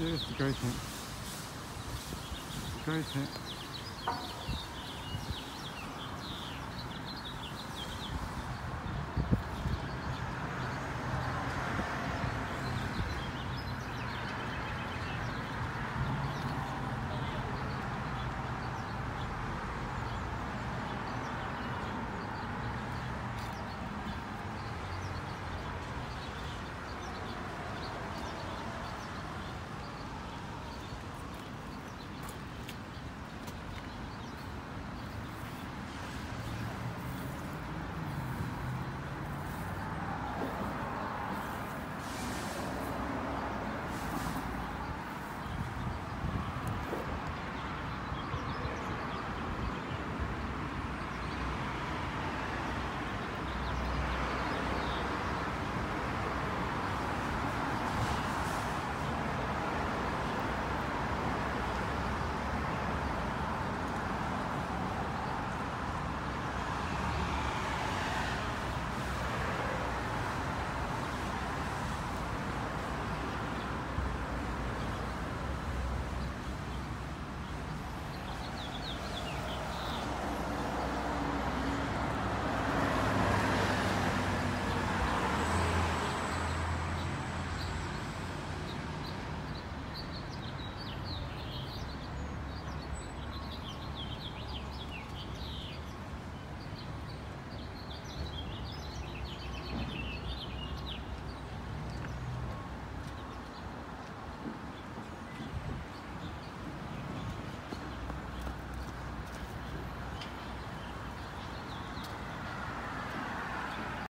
Yeah, it's a great thing. It's a great thing.